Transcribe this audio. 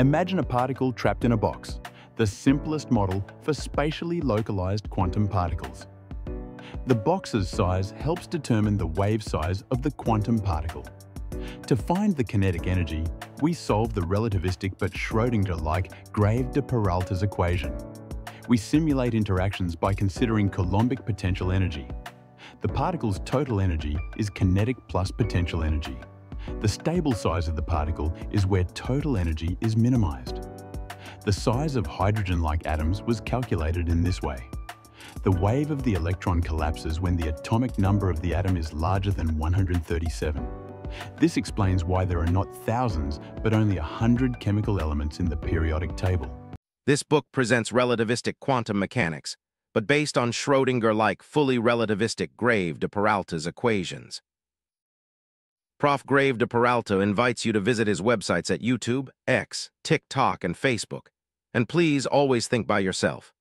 Imagine a particle trapped in a box, the simplest model for spatially localized quantum particles. The box's size helps determine the wave size of the quantum particle. To find the kinetic energy, we solve the relativistic but Schrödinger-like Grave de Peralta's equation. We simulate interactions by considering Coulombic potential energy. The particle's total energy is kinetic plus potential energy. The stable size of the particle is where total energy is minimized. The size of hydrogen-like atoms was calculated in this way. The wave of the electron collapses when the atomic number of the atom is larger than 137. This explains why there are not thousands, but only 100 chemical elements in the periodic table. This book presents relativistic quantum mechanics, but based on Schrödinger-like fully relativistic Grave de Peralta's equations. Prof. Grave de Peralta invites you to visit his websites at YouTube, X, TikTok, and Facebook. And please always think by yourself.